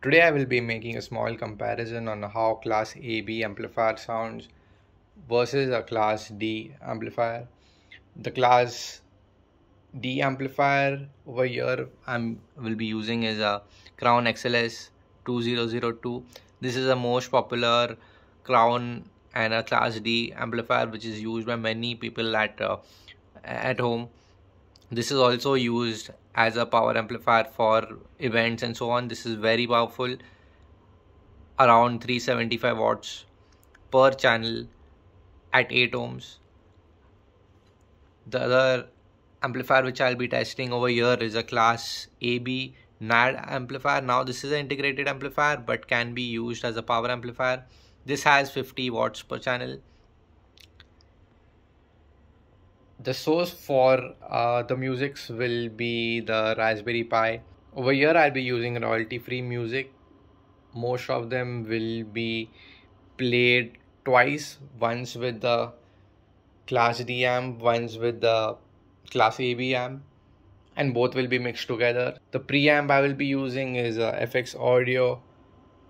Today I will be making a small comparison on how class AB amplifier sounds versus a class D amplifier. The class D amplifier over here I will be using is a Crown XLS 2002. This is the most popular Crown and a class D amplifier which is used by many people at uh, at home this is also used as a power amplifier for events and so on this is very powerful. Around 375 watts per channel at 8 ohms. The other amplifier which I'll be testing over here is a class AB NAD amplifier. Now this is an integrated amplifier but can be used as a power amplifier. This has 50 watts per channel the source for uh, the musics will be the Raspberry Pi. Over here I'll be using royalty free music. Most of them will be played twice, once with the class D amp, once with the class AB amp and both will be mixed together. The preamp I will be using is a FX Audio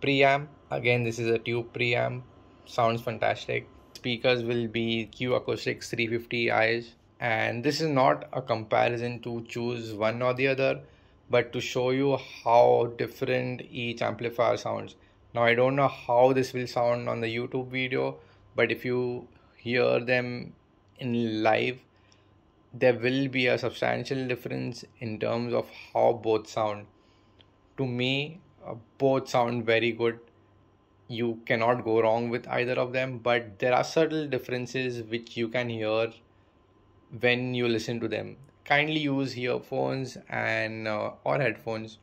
preamp. Again this is a tube preamp, sounds fantastic speakers will be Q Acoustics 350Is and this is not a comparison to choose one or the other but to show you how different each amplifier sounds. Now I don't know how this will sound on the YouTube video but if you hear them in live there will be a substantial difference in terms of how both sound. To me uh, both sound very good you cannot go wrong with either of them but there are subtle differences which you can hear when you listen to them. Kindly use earphones and uh, or headphones